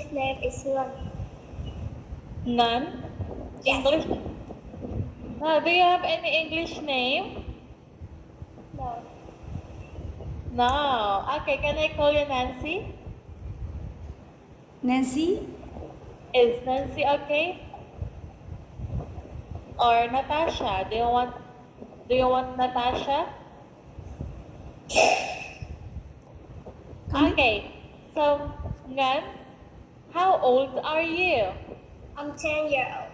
English name is Nguyen. None? Yes. English? No, do you have any English name? No. No. Okay, can I call you Nancy? Nancy Is Nancy okay? Or Natasha? Do you want do you want Natasha? Okay. So Ngan, how old are you? I'm 10 years old.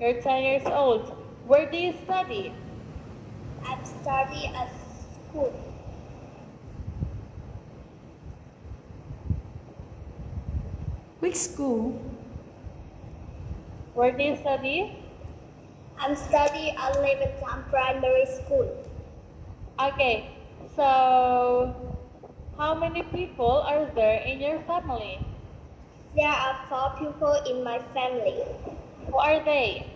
You're 10 years old. Where do you study? I study at school. which school Where do you study? I'm studying at Leventon Primary School. Okay. So how many people are there in your family? There are four people in my family. Who are they?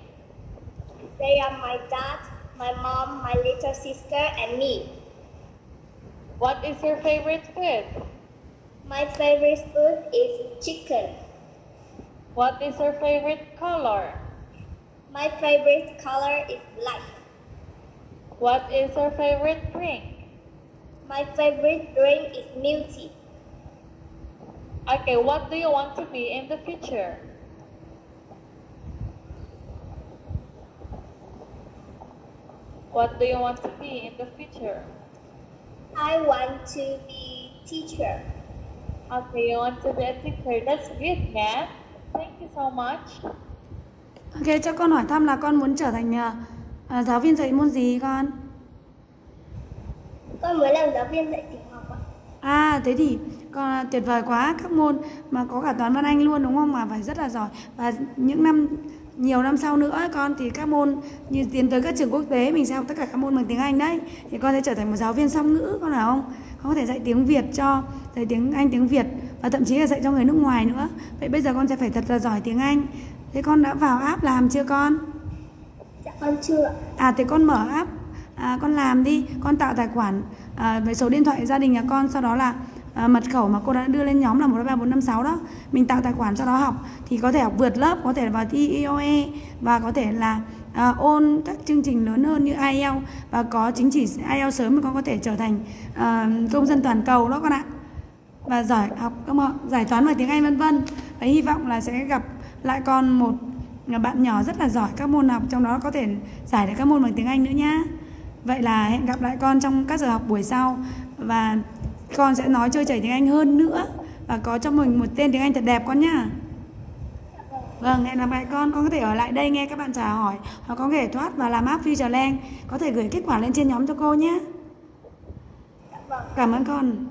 They are my dad, my mom, my little sister, and me. What is your favorite food? My favorite food is chicken. What is your favorite color? My favorite color is black. What is your favorite drink? My favorite drink is milk tea. Okay, what do you want to be in the future? What do you want to be in the future? I want to be teacher. Okay, you want to be a teacher. That's good, man. Thank you so much. ok cho con hỏi thăm là con muốn trở thành à, giáo viên dạy môn gì con Con muốn làm giáo viên dạy tiểu học ạ. À thế thì còn tuyệt vời quá các môn mà có cả toán văn anh luôn đúng không? Mà phải rất là giỏi. Và những năm nhiều năm sau nữa con thì các môn như tiến tới các trường quốc tế mình sẽ học tất cả các môn bằng tiếng Anh đấy. Thì con sẽ trở thành một giáo viên song ngữ con phải không? Con có thể dạy tiếng Việt cho dạy tiếng Anh tiếng Việt và thậm chí là dạy cho người nước ngoài nữa. Vậy bây giờ con sẽ phải thật là giỏi tiếng Anh. Thế con đã vào app làm chưa con? Dạ con chưa. À thì con mở app. À, con làm đi. Con tạo tài khoản à, với số điện thoại gia đình nhà con sau đó là à, mật khẩu mà cô đã đưa lên nhóm là một ba bốn năm sáu đó. Mình tạo tài khoản sau đó học. Thì có thể học vượt lớp có thể vào thi IOE và có thể là à, ôn các chương trình lớn hơn như IELTS và có chứng chỉ IELTS sớm thì con có thể trở thành à, công dân toàn cầu đó con ạ. Và giỏi học các môn giải toán và tiếng Anh vân vân. Và hy vọng là sẽ gặp lại con một à, bạn nhỏ rất là giỏi các môn học trong đó có thể giải được các môn bằng tiếng Anh nữa nhá. Vậy là hẹn gặp lại con trong các giờ học buổi sau. Và con sẽ nói chơi chảy tiếng Anh hơn nữa và có cho mình một tên tiếng Anh thật đẹp con nhá Vâng, hẹn gặp lại con. Con có thể ở lại đây nghe các bạn trả hỏi hoặc có thể thoát và làm app Future Land. Có thể gửi kết quả lên trên nhóm cho cô nhé. Cảm ơn con.